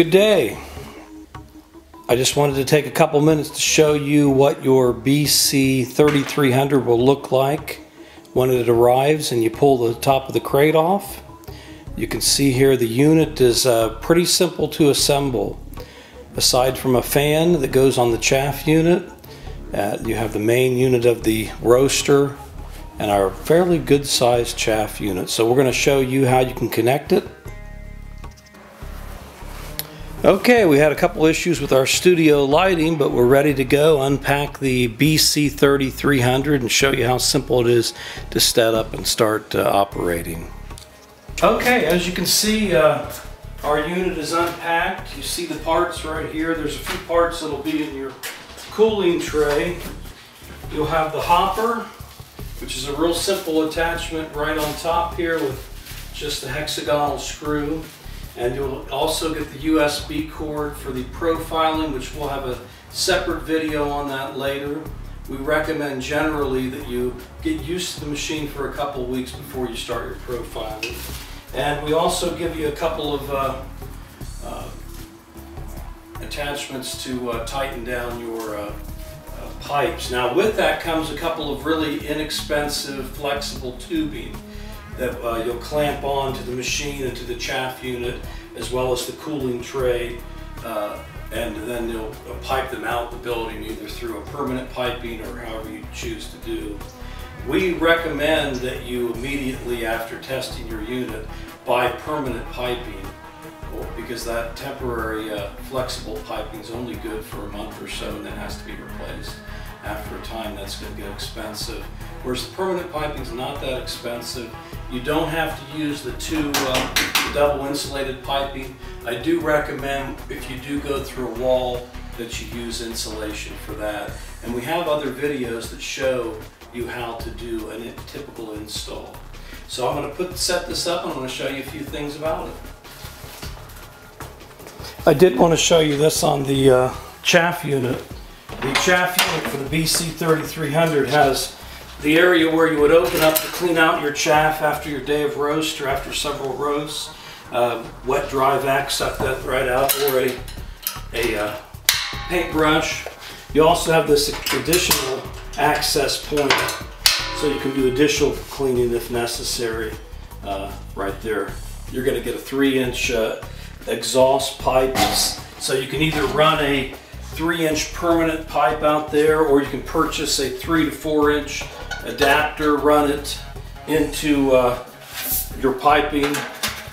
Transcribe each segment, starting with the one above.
Good day. I just wanted to take a couple minutes to show you what your BC 3300 will look like when it arrives and you pull the top of the crate off. You can see here the unit is uh, pretty simple to assemble. Aside from a fan that goes on the chaff unit, uh, you have the main unit of the roaster and our fairly good sized chaff unit. So we're going to show you how you can connect it Okay, we had a couple issues with our studio lighting, but we're ready to go unpack the BC3300 and show you how simple it is to set up and start uh, operating. Okay, as you can see, uh, our unit is unpacked. You see the parts right here. There's a few parts that'll be in your cooling tray. You'll have the hopper, which is a real simple attachment right on top here with just a hexagonal screw. And you'll also get the USB cord for the profiling, which we'll have a separate video on that later. We recommend generally that you get used to the machine for a couple weeks before you start your profiling. And we also give you a couple of uh, uh, attachments to uh, tighten down your uh, uh, pipes. Now with that comes a couple of really inexpensive flexible tubing that uh, you'll clamp on to the machine and to the chaff unit as well as the cooling tray uh, and then you'll uh, pipe them out the building either through a permanent piping or however you choose to do. We recommend that you immediately after testing your unit buy permanent piping because that temporary uh, flexible piping is only good for a month or so and then has to be replaced after a time that's going to get expensive. Whereas permanent piping is not that expensive. You don't have to use the two uh, double insulated piping. I do recommend if you do go through a wall that you use insulation for that. And we have other videos that show you how to do a typical install. So I'm going to put set this up and I'm going to show you a few things about it. I did want to show you this on the uh, chaff unit. The chaff unit for the BC3300 has the area where you would open up to clean out your chaff after your day of roast or after several roasts. Uh, wet dry vac suck that right out or a, a uh, paintbrush. You also have this additional access point so you can do additional cleaning if necessary uh, right there. You're going to get a three inch uh, exhaust pipe so you can either run a three inch permanent pipe out there or you can purchase a three to four inch adapter, run it into uh, your piping,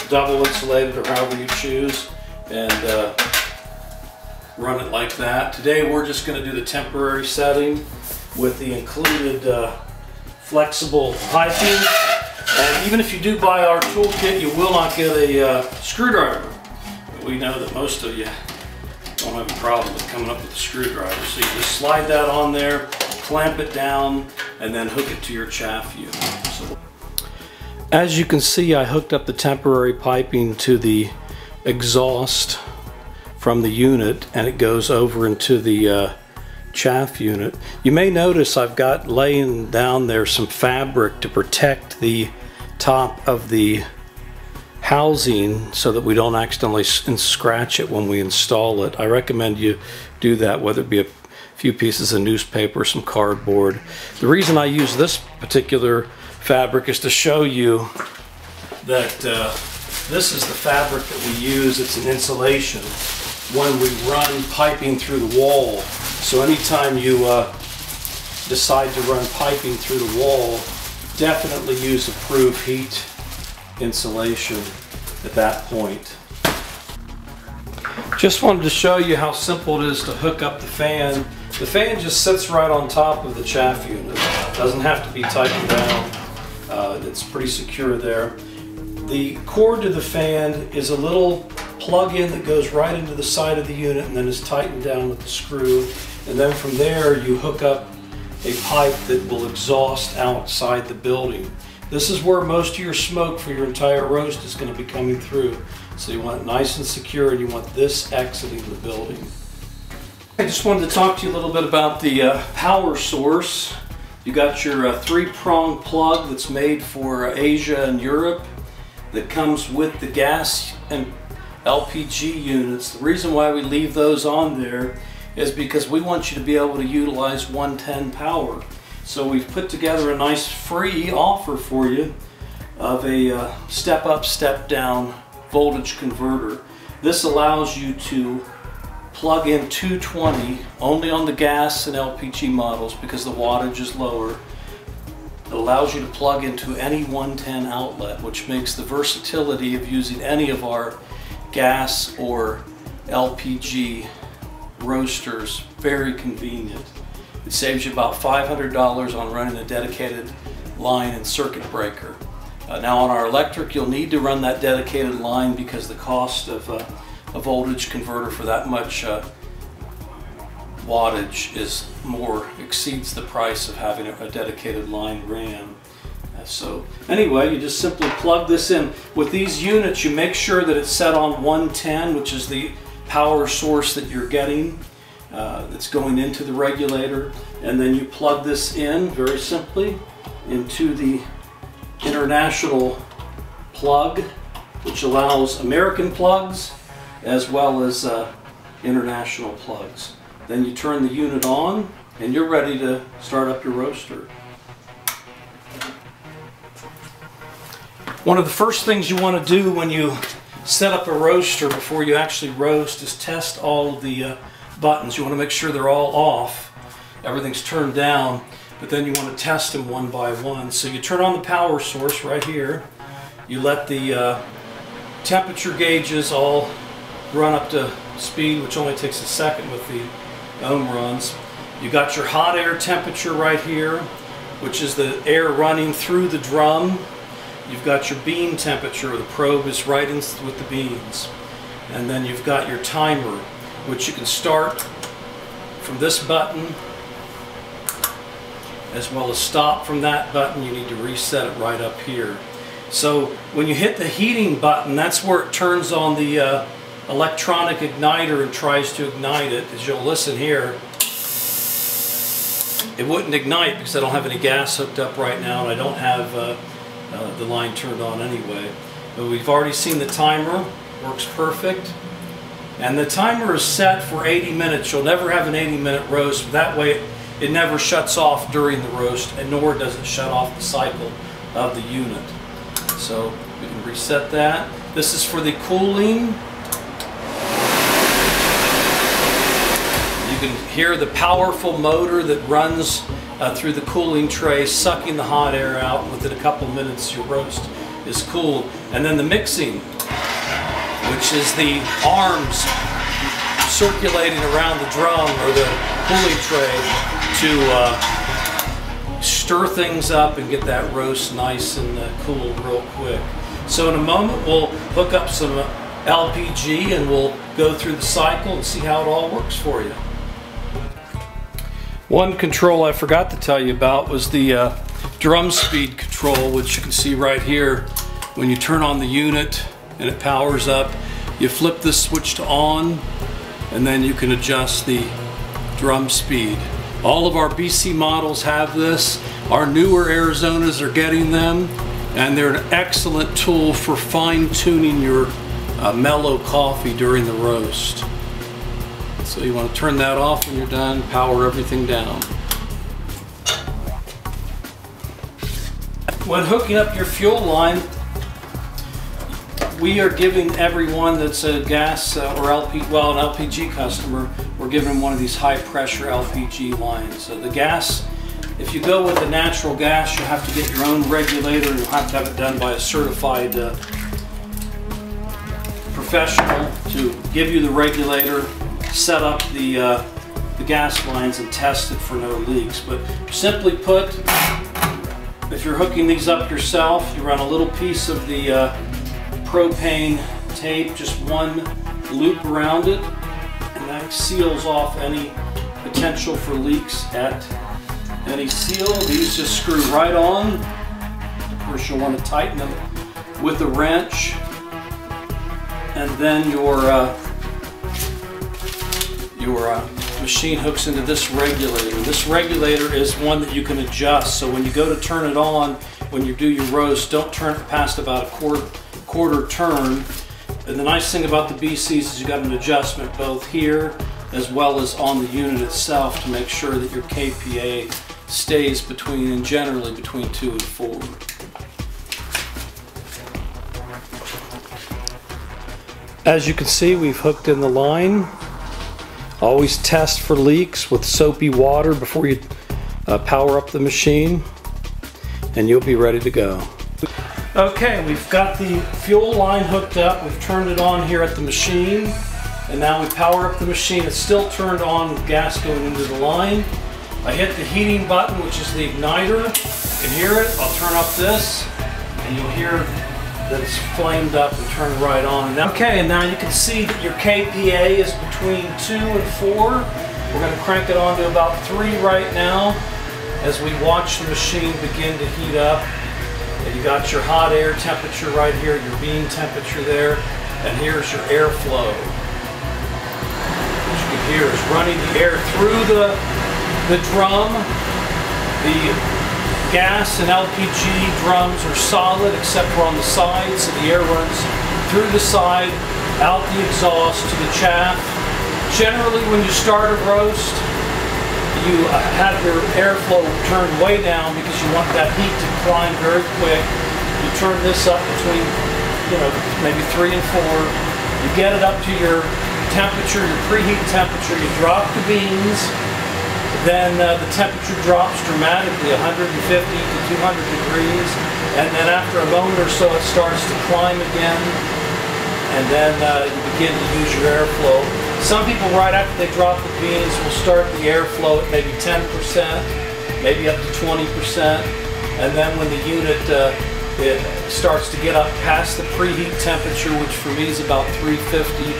double insulated or however you choose, and uh, run it like that. Today we're just going to do the temporary setting with the included uh, flexible piping. And even if you do buy our toolkit, you will not get a uh, screwdriver. We know that most of you have a problem with coming up with a screwdriver. So you just slide that on there, clamp it down, and then hook it to your chaff unit. So, as you can see, I hooked up the temporary piping to the exhaust from the unit and it goes over into the uh, chaff unit. You may notice I've got laying down there some fabric to protect the top of the housing so that we don't accidentally scratch it when we install it. I recommend you do that, whether it be a few pieces of newspaper, some cardboard. The reason I use this particular fabric is to show you that uh, this is the fabric that we use. It's an insulation when we run piping through the wall. So anytime you uh, decide to run piping through the wall, definitely use approved heat insulation at that point. Just wanted to show you how simple it is to hook up the fan. The fan just sits right on top of the chaff unit. It doesn't have to be tightened down. Uh, it's pretty secure there. The cord to the fan is a little plug-in that goes right into the side of the unit and then is tightened down with the screw. And then from there you hook up a pipe that will exhaust outside the building. This is where most of your smoke for your entire roast is going to be coming through. So you want it nice and secure and you want this exiting the building. I just wanted to talk to you a little bit about the uh, power source. You got your uh, three-prong plug that's made for uh, Asia and Europe that comes with the gas and LPG units. The reason why we leave those on there is because we want you to be able to utilize 110 power. So we've put together a nice free offer for you of a uh, step up, step down voltage converter. This allows you to plug in 220 only on the gas and LPG models because the wattage is lower. It allows you to plug into any 110 outlet, which makes the versatility of using any of our gas or LPG roasters very convenient. It saves you about $500 on running a dedicated line and circuit breaker. Uh, now on our electric, you'll need to run that dedicated line because the cost of uh, a voltage converter for that much uh, wattage is more, exceeds the price of having a, dedicated line ran. Uh, so anyway, you just simply plug this in. With these units, you make sure that it's set on 110, which is the power source that you're getting uh, that's going into the regulator. And then you plug this in very simply into the international plug, which allows American plugs as well as uh, international plugs. Then you turn the unit on and you're ready to start up your roaster. One of the first things you want to do when you set up a roaster before you actually roast is test all of the uh, buttons. You want to make sure they're all off. Everything's turned down, but then you want to test them one by one. So you turn on the power source right here. You let the uh, temperature gauges all run up to speed, which only takes a second with the Omrons. You got your hot air temperature right here, which is the air running through the drum. You've got your bean temperature, the probe is right in with the beans. And then you've got your timer, which you can start from this button as well as stop from that button. You need to reset it right up here. So when you hit the heating button, that's where it turns on the uh, electronic igniter and tries to ignite it. As you'll listen here, it wouldn't ignite because I don't have any gas hooked up right now and I don't have uh, uh, the line turned on anyway. But we've already seen the timer, works perfect. And the timer is set for 80 minutes. You'll never have an 80 minute roast. That way it, never shuts off during the roast and nor does it shut off the cycle of the unit. So we can reset that. This is for the cooling You can hear the powerful motor that runs uh, through the cooling tray, sucking the hot air out. Within a couple minutes, your roast is cool. And then the mixing, which is the arms circulating around the drum or the cooling tray to uh, stir things up and get that roast nice and uh, cool real quick. So in a moment, we'll hook up some LPG and we'll go through the cycle and see how it all works for you. One control I forgot to tell you about was the uh, drum speed control, which you can see right here. When you turn on the unit and it powers up, you flip this switch to on, and then you can adjust the drum speed. All of our BC models have this. Our newer Arizonas are getting them, and they're an excellent tool for fine tuning your uh, mellow coffee during the roast. So you want to turn that off when you're done, power everything down. When hooking up your fuel line, we are giving everyone that's a gas uh, or LP, well, an LPG customer, we're giving them one of these high pressure LPG lines. So the gas, if you go with the natural gas, you have to get your own regulator and you'll have to have it done by a certified uh, professional to give you the regulator set up the, uh, the gas lines and test it for no leaks. But simply put, if you're hooking these up yourself, you run a little piece of the uh, propane tape, just one loop around it, and that seals off any potential for leaks at any seal. These just screw right on. Of course, you'll want to tighten them with a wrench. And then your uh, your uh, machine hooks into this regulator. This regulator is one that you can adjust. So when you go to turn it on, when you do your roast, don't turn it past about a quarter, quarter turn. And the nice thing about the BCs is you got an adjustment both here as well as on the unit itself to make sure that your KPA stays between and generally between two and four. As you can see, we've hooked in the line. Always test for leaks with soapy water before you uh, power up the machine and you'll be ready to go. Okay, we've got the fuel line hooked up. We've turned it on here at the machine. And now we power up the machine. It's still turned on, gas going into the line. I hit the heating button, which is the igniter. You can hear it. I'll turn up this, and you'll hear that it's flamed up and turned right on. Okay, and now you can see that your KPA is between two and four. We're gonna crank it on to about three right now as we watch the machine begin to heat up. You got your hot air temperature right here, your bean temperature there, and here's your airflow. What you can hear is running the air through the, the drum. The gas and LPG drums are solid except for on the sides, so the air runs through the side, out the exhaust to the chaff. Generally, when you start a roast, you have your airflow turned way down because you want that heat to climb very quick. You turn this up between, you know, maybe three and four. You get it up to your temperature, your preheat temperature. You drop the beans then uh, the temperature drops dramatically, 150 to 200 degrees, and then after a moment or so it starts to climb again, and then uh, you begin to use your airflow. Some people right after they drop the beans will start the airflow at maybe 10%, maybe up to 20%, and then when the unit uh, it starts to get up past the preheat temperature, which for me is about 350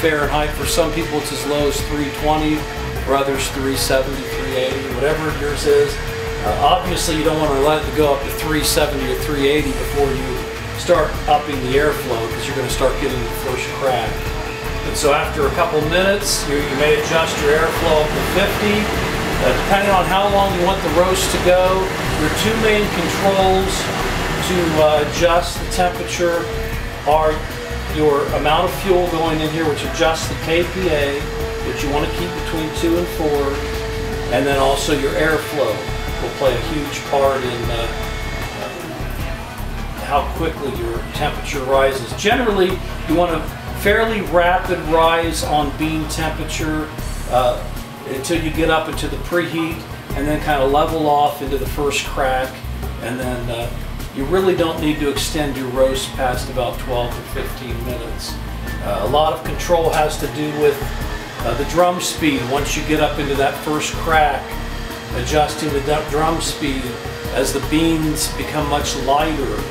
Fahrenheit. For some people it's as low as 320 Brothers 370, 380, whatever yours is. Uh, obviously, you don't want to let it go up to 370 or 380 before you start upping the airflow because you're going to start getting the first crack. So after a couple minutes, you, you may adjust your airflow up to 50. Uh, depending on how long you want the roast to go, your two main controls to uh, adjust the temperature are your amount of fuel going in here, which adjusts the KPA, which you want to keep between two and four, and then also your airflow will play a huge part in uh, how quickly your temperature rises. Generally, you want a fairly rapid rise on bean temperature uh, until you get up into the preheat and then kind of level off into the first crack and then uh, you really don't need to extend your roast past about 12 to 15 minutes. Uh, a lot of control has to do with uh, the drum speed, once you get up into that first crack, adjusting the drum speed as the beans become much lighter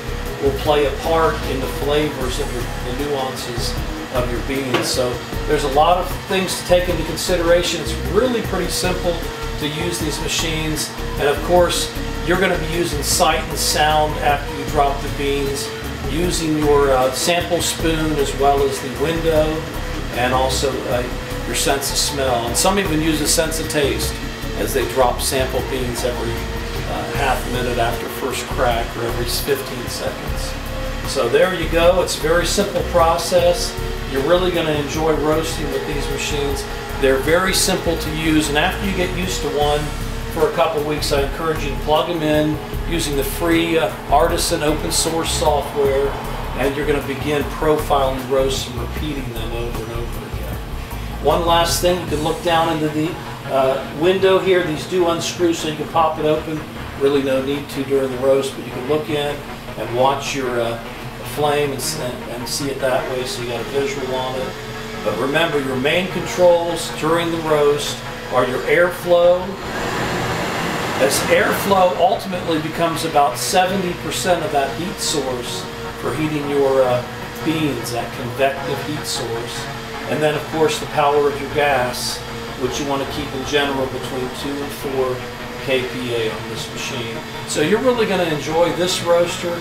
will play a part in the flavors of the nuances of your beans. So there's a lot of things to take into consideration. It's really pretty simple to use these machines. And of course, you're going to be using sight and sound after you drop the beans, using your uh, sample spoon as well as the window, and also uh, your sense of smell. And some even use a sense of taste as they drop sample beans every uh, half minute after first crack or every 15 seconds. So there you go. It's a very simple process. You're really going to enjoy roasting with these machines. They're very simple to use, and after you get used to one for a couple weeks, I encourage you to plug them in using the free uh, Artisan open source software, and you're going to begin profiling roasts and repeating them over and over. Again. One last thing, you can look down into the uh, window here. These do unscrew so you can pop it open. Really no need to during the roast, but you can look in and watch your uh, flame and, and see it that way so you got a visual on it. But remember, your main controls during the roast are your airflow. As airflow ultimately becomes about 70% of that heat source for heating your uh, beans, that convective heat source. And then, of course, the power of your gas, which you want to keep in general between 2 and 4 kPa on this machine. So you're really going to enjoy this roaster.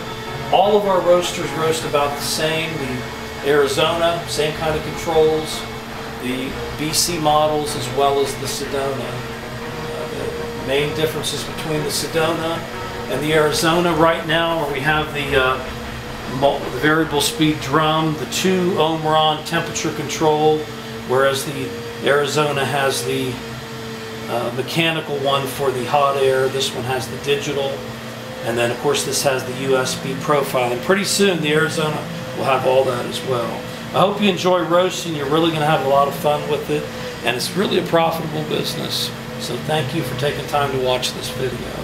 All of our roasters roast about the same. The Arizona, same kind of controls. The BC models as well as the Sedona. Uh, the main differences between the Sedona and the Arizona right now, are we have the uh, the variable speed drum, the two Omron temperature control, whereas the Arizona has the uh, mechanical one for the hot air. This one has the digital. And then, of course, this has the USB profile. And pretty soon, the Arizona will have all that as well. I hope you enjoy roasting. You're really going to have a lot of fun with it. And it's really a profitable business. So thank you for taking time to watch this video.